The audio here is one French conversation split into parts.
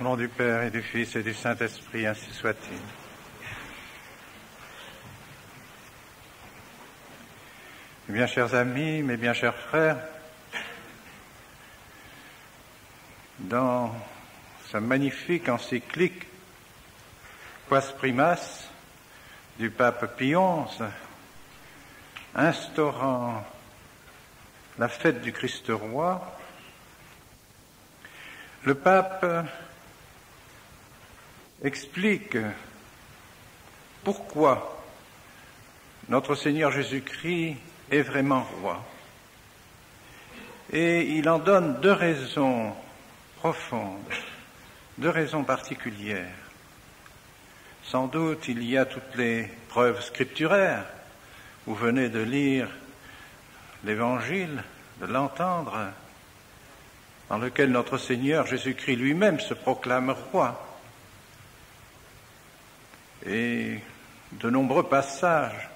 Au nom du Père et du Fils et du Saint-Esprit, ainsi soit-il. Mes bien chers amis, mes bien chers frères, dans sa magnifique encyclique Quas Primas du pape Pie XI, instaurant la fête du Christ roi, le pape explique pourquoi notre Seigneur Jésus-Christ est vraiment roi. Et il en donne deux raisons profondes, deux raisons particulières. Sans doute il y a toutes les preuves scripturaires. Vous venez de lire l'Évangile, de l'entendre, dans lequel notre Seigneur Jésus-Christ lui-même se proclame roi. Et de nombreux passages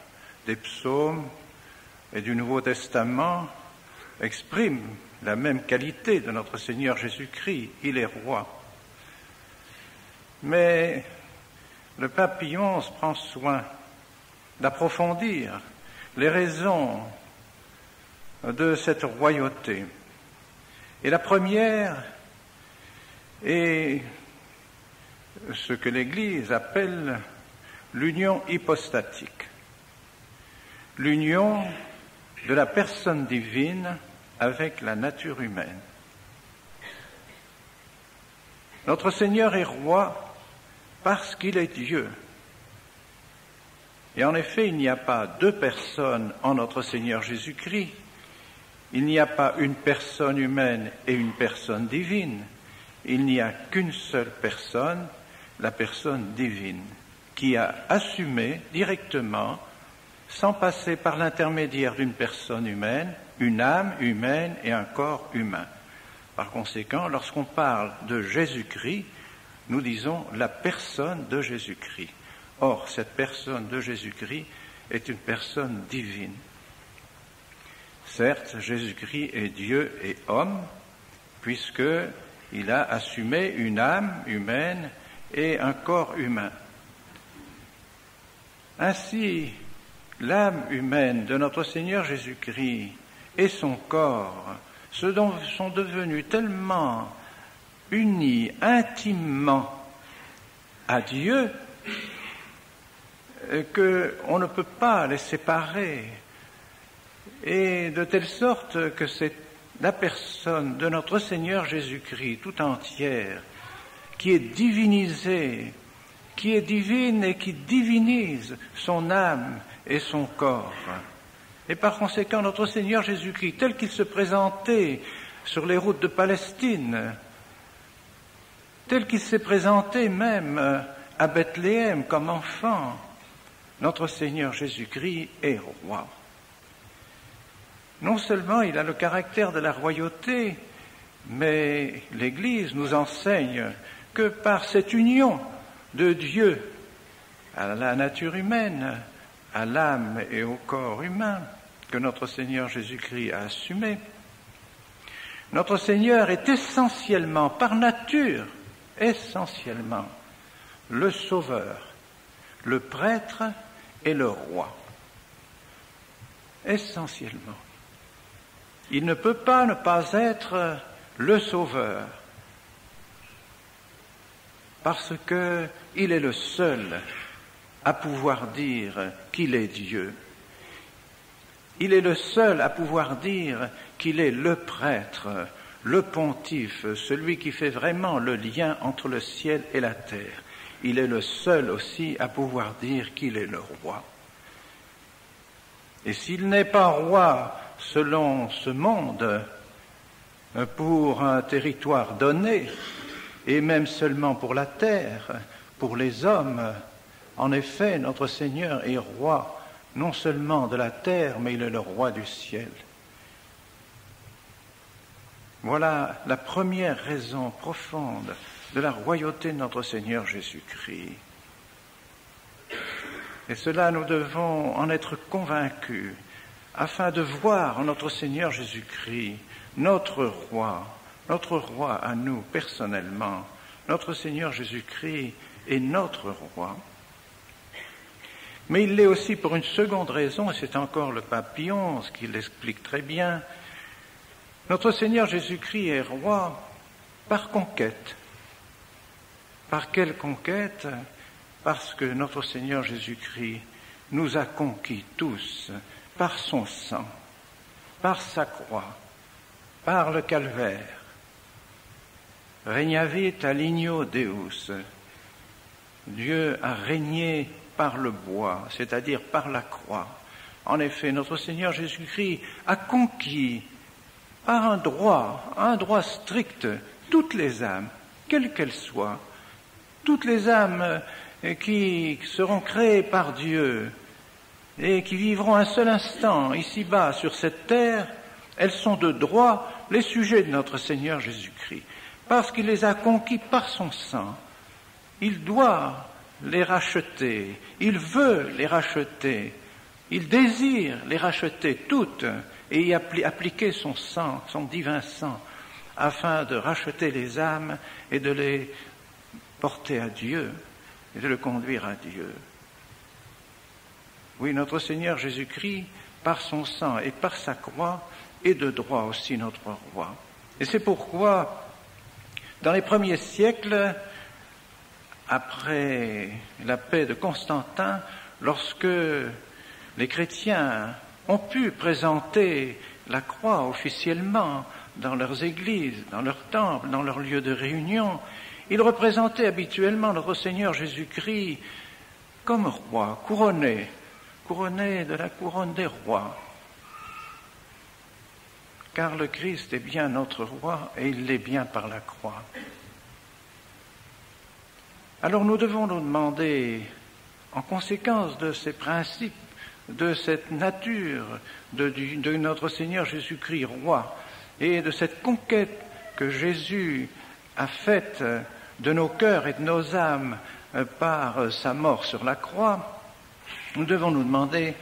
des psaumes et du Nouveau Testament expriment la même qualité de notre Seigneur Jésus-Christ. Il est roi. Mais le XI prend soin d'approfondir les raisons de cette royauté. Et la première est ce que l'Église appelle l'union hypostatique, l'union de la personne divine avec la nature humaine. Notre Seigneur est roi parce qu'il est Dieu. Et en effet, il n'y a pas deux personnes en notre Seigneur Jésus-Christ. Il n'y a pas une personne humaine et une personne divine. Il n'y a qu'une seule personne, la personne divine, qui a assumé directement, sans passer par l'intermédiaire d'une personne humaine, une âme humaine et un corps humain. Par conséquent, lorsqu'on parle de Jésus-Christ, nous disons la personne de Jésus-Christ. Or, cette personne de Jésus-Christ est une personne divine. Certes, Jésus-Christ est Dieu et homme, puisqu'il a assumé une âme humaine et un corps humain. Ainsi, l'âme humaine de notre Seigneur Jésus-Christ et son corps se sont devenus tellement unis intimement à Dieu qu'on ne peut pas les séparer. Et de telle sorte que c'est la personne de notre Seigneur Jésus-Christ tout entière qui est divinisée, qui est divine et qui divinise son âme et son corps. Et par conséquent, notre Seigneur Jésus-Christ, tel qu'il se présentait sur les routes de Palestine, tel qu'il s'est présenté même à Bethléem comme enfant, notre Seigneur Jésus-Christ est roi. Non seulement il a le caractère de la royauté, mais l'Église nous enseigne que par cette union de Dieu à la nature humaine, à l'âme et au corps humain que notre Seigneur Jésus-Christ a assumé, notre Seigneur est essentiellement, par nature, essentiellement, le Sauveur, le prêtre et le roi. Essentiellement. Il ne peut pas ne pas être le Sauveur, parce qu'il est le seul à pouvoir dire qu'il est Dieu. Il est le seul à pouvoir dire qu'il est le prêtre, le pontife, celui qui fait vraiment le lien entre le ciel et la terre. Il est le seul aussi à pouvoir dire qu'il est le roi. Et s'il n'est pas roi selon ce monde, pour un territoire donné, et même seulement pour la terre, pour les hommes. En effet, notre Seigneur est roi non seulement de la terre, mais il est le roi du ciel. Voilà la première raison profonde de la royauté de notre Seigneur Jésus-Christ. Et cela, nous devons en être convaincus, afin de voir en notre Seigneur Jésus-Christ notre roi, notre roi à nous personnellement, notre Seigneur Jésus-Christ est notre roi. Mais il l'est aussi pour une seconde raison, et c'est encore le papillon, ce qui l'explique très bien. Notre Seigneur Jésus-Christ est roi par conquête. Par quelle conquête? Parce que notre Seigneur Jésus-Christ nous a conquis tous par son sang, par sa croix, par le calvaire. Regnavit alignio Deus. Dieu a régné par le bois, c'est-à-dire par la croix. En effet, notre Seigneur Jésus-Christ a conquis par un droit, un droit strict, toutes les âmes, quelles qu'elles soient, toutes les âmes euh, qui seront créées par Dieu et qui vivront un seul instant ici-bas sur cette terre, elles sont de droit les sujets de notre Seigneur Jésus-Christ, parce qu'il les a conquis par son sang. Il doit les racheter, il veut les racheter, il désire les racheter toutes et y appliquer son sang, son divin sang, afin de racheter les âmes et de les porter à Dieu et de le conduire à Dieu. Oui, notre Seigneur Jésus-Christ, par son sang et par sa croix, est de droit aussi notre roi. Et c'est pourquoi, dans les premiers siècles, après la paix de Constantin, lorsque les chrétiens ont pu présenter la croix officiellement dans leurs églises, dans leurs temples, dans leurs lieux de réunion, ils représentaient habituellement notre Seigneur Jésus-Christ comme roi, couronné, couronné de la couronne des rois. Car le Christ est bien notre roi et il l'est bien par la croix. Alors nous devons nous demander, en conséquence de ces principes, de cette nature de, notre Seigneur Jésus-Christ, roi, et de cette conquête que Jésus a faite de nos cœurs et de nos âmes euh, par sa mort sur la croix, nous devons nous demander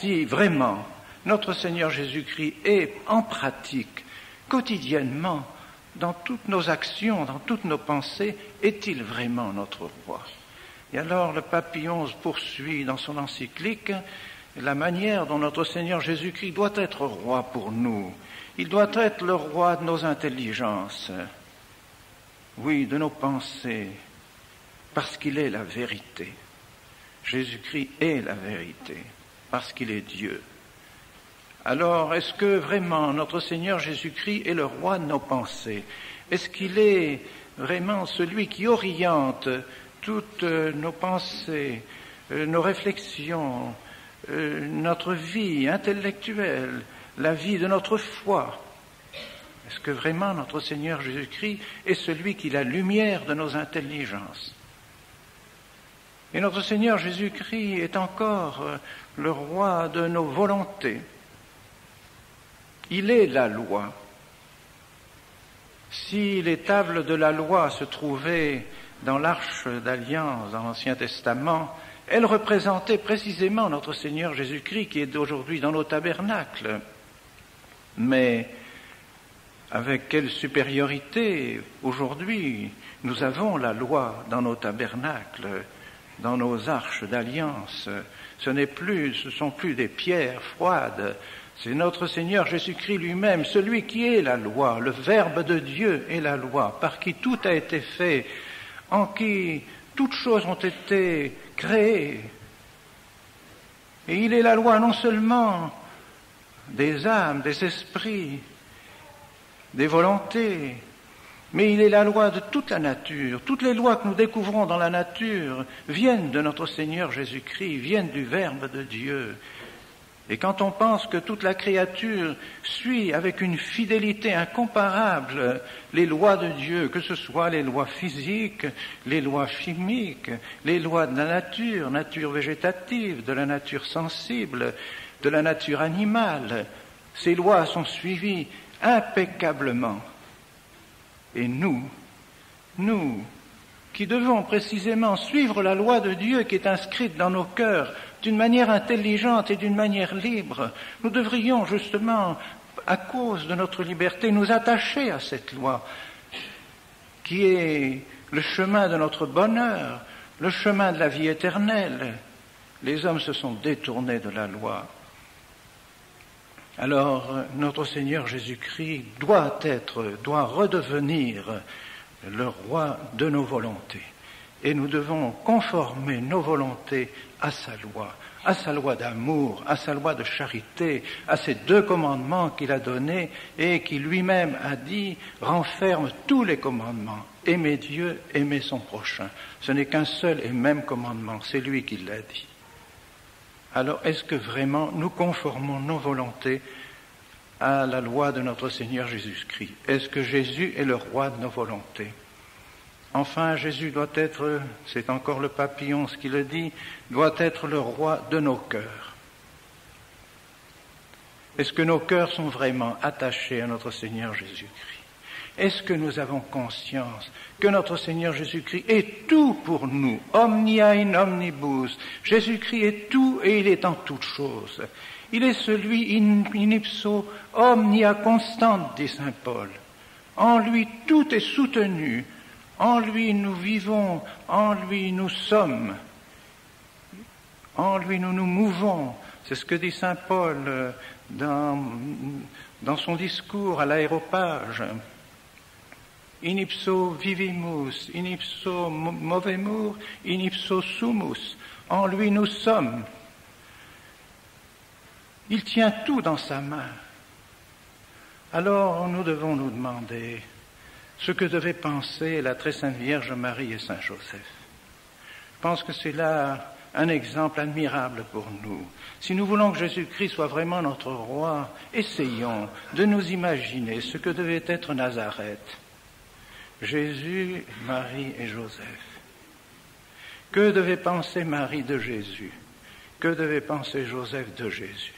si vraiment notre Seigneur Jésus-Christ est en pratique, quotidiennement, dans toutes nos actions, dans toutes nos pensées, est-il vraiment notre roi? Et alors le Pie poursuit dans son encyclique la manière dont notre Seigneur Jésus-Christ doit être roi pour nous. Il doit être le roi de nos intelligences, oui, de nos pensées, parce qu'il est la vérité. Jésus-Christ est la vérité, parce qu'il est Dieu. Alors, est-ce que vraiment notre Seigneur Jésus-Christ est le roi de nos pensées? Est-ce qu'il est vraiment celui qui oriente toutes nos pensées, euh, nos réflexions, euh, notre vie intellectuelle, la vie de notre foi? Est-ce que vraiment notre Seigneur Jésus-Christ est celui qui est la lumière de nos intelligences? Et notre Seigneur Jésus-Christ est encore euh, le roi de nos volontés il est la loi. Si les tables de la loi se trouvaient dans l'arche d'alliance dans l'Ancien Testament, elles représentaient précisément notre Seigneur Jésus-Christ qui est aujourd'hui dans nos tabernacles. Mais avec quelle supériorité aujourd'hui nous avons la loi dans nos tabernacles, dans nos arches d'alliance. Ce n'est plus, ce sont plus des pierres froides, c'est notre Seigneur Jésus-Christ lui-même, celui qui est la loi, le Verbe de Dieu est la loi, par qui tout a été fait, en qui toutes choses ont été créées. Et il est la loi non seulement des âmes, des esprits, des volontés, mais il est la loi de toute la nature. Toutes les lois que nous découvrons dans la nature viennent de notre Seigneur Jésus-Christ, viennent du Verbe de Dieu. Et quand on pense que toute la créature suit avec une fidélité incomparable les lois de Dieu, que ce soit les lois physiques, les lois chimiques, les lois de la nature, nature végétative, de la nature sensible, de la nature animale, ces lois sont suivies impeccablement. Et nous, nous, qui devons précisément suivre la loi de Dieu qui est inscrite dans nos cœurs d'une manière intelligente et d'une manière libre, nous devrions justement, à cause de notre liberté, nous attacher à cette loi qui est le chemin de notre bonheur, le chemin de la vie éternelle. Les hommes se sont détournés de la loi. Alors notre Seigneur Jésus-Christ doit être, doit redevenir le roi de nos volontés. Et nous devons conformer nos volontés à sa loi, à sa loi d'amour, à sa loi de charité, à ces deux commandements qu'il a donnés et qui lui-même a dit renferme tous les commandements. Aimer Dieu, aimer son prochain. Ce n'est qu'un seul et même commandement, c'est lui qui l'a dit. Alors est-ce que vraiment nous conformons nos volontés à la loi de notre Seigneur Jésus-Christ? Est-ce que Jésus est le roi de nos volontés? Enfin, Jésus doit être, c'est encore le papillon ce qui le dit, doit être le roi de nos cœurs. Est-ce que nos cœurs sont vraiment attachés à notre Seigneur Jésus-Christ? Est-ce que nous avons conscience que notre Seigneur Jésus-Christ est tout pour nous, omnia in omnibus Jésus-Christ est tout et il est en toutes choses. Il est celui in, in ipso omnia constant, dit Saint Paul. En lui tout est soutenu, en lui nous vivons, en lui nous sommes, en lui nous nous mouvons. C'est ce que dit Saint Paul euh, dans, son discours à l'aéropage. In ipso vivimus, in ipso movemur, in ipso sumus. En lui nous sommes. Il tient tout dans sa main. Alors nous devons nous demander, ce que devait penser la très sainte Vierge Marie et Saint Joseph. Je pense que c'est là un exemple admirable pour nous. Si nous voulons que Jésus-Christ soit vraiment notre roi, essayons de nous imaginer ce que devait être Nazareth. Jésus, Marie et Joseph. Que devait penser Marie de Jésus? Que devait penser Joseph de Jésus?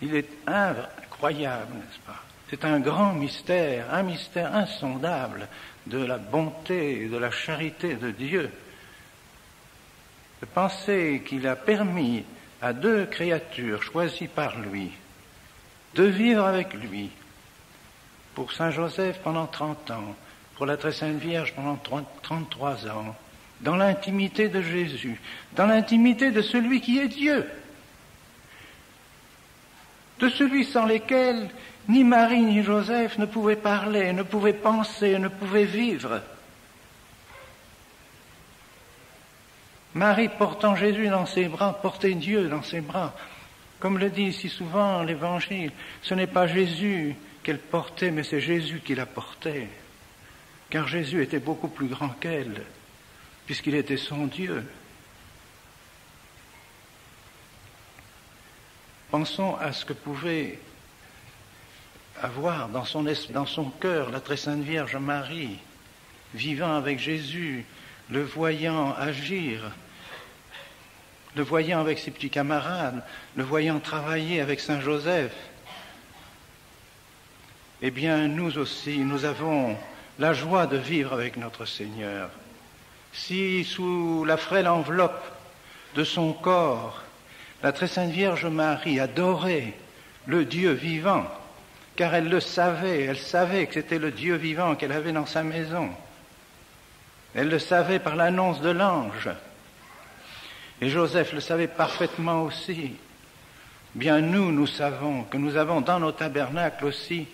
Il est incroyable, n'est-ce pas? C'est un grand mystère, un mystère insondable de la bonté et de la charité de Dieu. De penser qu'il a permis à deux créatures choisies par lui de vivre avec lui pour Saint Joseph pendant 30 ans, pour la très sainte Vierge pendant 33 ans, dans l'intimité de Jésus, dans l'intimité de celui qui est Dieu, de celui sans lequel ni Marie ni Joseph ne pouvaient parler, ne pouvaient penser, ne pouvaient vivre. Marie portant Jésus dans ses bras, portait Dieu dans ses bras. Comme le dit si souvent l'Évangile, ce n'est pas Jésus qu'elle portait, mais c'est Jésus qui la portait. Car Jésus était beaucoup plus grand qu'elle, puisqu'il était son Dieu. Pensons à ce que pouvait avoir dans son, dans cœur la très sainte Vierge Marie, vivant avec Jésus, le voyant agir, le voyant avec ses petits camarades, le voyant travailler avec Saint Joseph, eh bien nous aussi, nous avons la joie de vivre avec notre Seigneur. Si sous la frêle enveloppe de son corps, la très sainte Vierge Marie adorait le Dieu vivant, car elle le savait, elle savait que c'était le Dieu vivant qu'elle avait dans sa maison. Elle le savait par l'annonce de l'ange. Et Joseph le savait parfaitement aussi. Bien nous, nous savons que nous avons dans nos tabernacles aussi,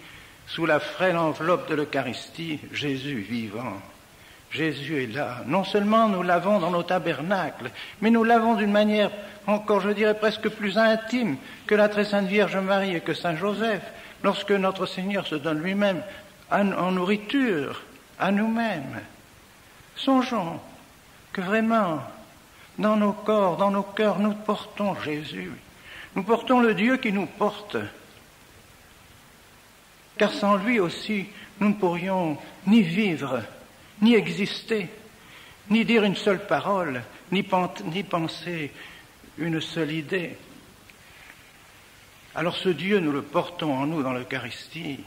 sous la frêle enveloppe de l'Eucharistie, Jésus vivant. Jésus est là. Non seulement nous l'avons dans nos tabernacles, mais nous l'avons d'une manière encore, je dirais, presque plus intime que la très sainte Vierge Marie et que Saint Joseph, lorsque notre Seigneur se donne lui-même en nourriture à nous-mêmes. Songeons que vraiment, dans nos corps, dans nos cœurs, nous portons Jésus. Nous portons le Dieu qui nous porte. Car sans lui aussi, nous ne pourrions ni vivre, ni exister, ni dire une seule parole, ni, penser une seule idée. Alors ce Dieu, nous le portons en nous dans l'Eucharistie.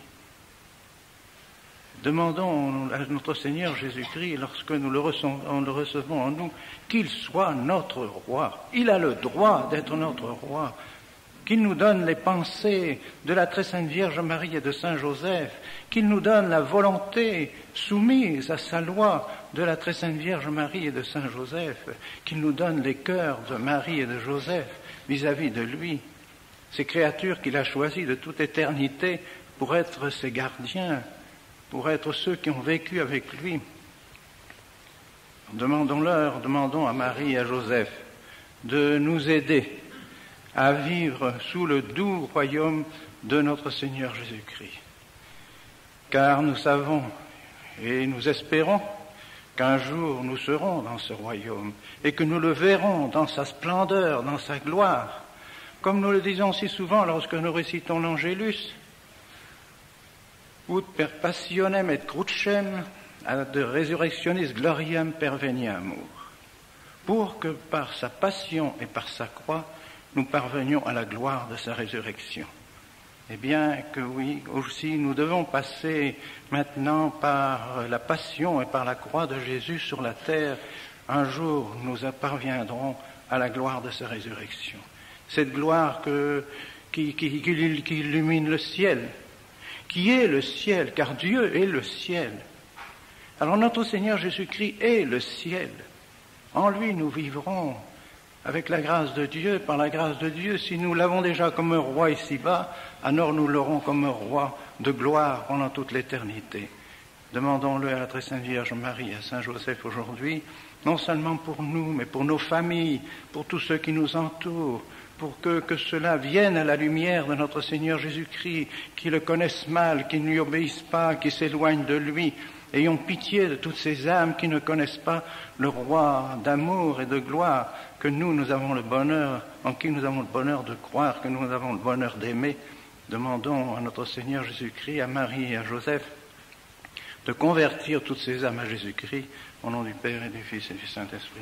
Demandons à notre Seigneur Jésus-Christ, lorsque nous le recevons, en nous, qu'il soit notre roi. Il a le droit d'être notre roi. qu'il nous donne les pensées de la très sainte Vierge Marie et de Saint Joseph, qu'il nous donne la volonté soumise à sa loi de la très sainte Vierge Marie et de Saint Joseph, qu'il nous donne les cœurs de Marie et de Joseph vis-à-vis de lui, ces créatures qu'il a choisies de toute éternité pour être ses gardiens, pour être ceux qui ont vécu avec lui. Demandons-leur, demandons à Marie et à Joseph de nous aider à vivre sous le doux royaume de notre Seigneur Jésus-Christ. Car nous savons et nous espérons qu'un jour nous serons dans ce royaume et que nous le verrons dans sa splendeur, dans sa gloire, comme nous le disons si souvent lorsque nous récitons l'Angélus, ut per passionem et crucem ad resurrectionis gloriam perveniamur, pour que par sa passion et par sa croix, nous parvenions à la gloire de sa résurrection. Eh bien que oui, aussi nous devons passer maintenant par la passion et par la croix de Jésus sur la terre. Un jour, nous parviendrons à la gloire de sa résurrection. Cette gloire qui illumine le ciel, qui est le ciel, car Dieu est le ciel. Alors notre Seigneur Jésus-Christ est le ciel. En lui, nous vivrons avec la grâce de Dieu, par la grâce de Dieu. Si nous l'avons déjà comme un roi ici-bas, alors nous l'aurons comme un roi de gloire pendant toute l'éternité. Demandons-le à la très sainte Vierge Marie, à Saint Joseph aujourd'hui, non seulement pour nous, mais pour nos familles, pour tous ceux qui nous entourent, pour que, que cela vienne à la lumière de notre Seigneur Jésus-Christ, qui le connaissent mal, qui ne lui obéissent pas, qui s'éloignent de lui, Ayons pitié de toutes ces âmes qui ne connaissent pas le roi d'amour et de gloire que nous, nous avons le bonheur, en qui nous avons le bonheur de croire, que nous avons le bonheur d'aimer. Demandons à notre Seigneur Jésus-Christ, à Marie et à Joseph, de convertir toutes ces âmes à Jésus-Christ, au nom du Père et du Fils et du Saint-Esprit.